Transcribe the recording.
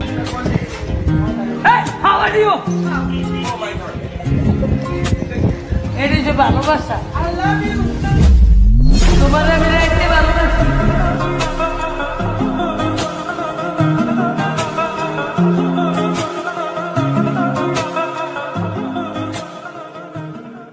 Hey, how are you? It is a Baba I love you.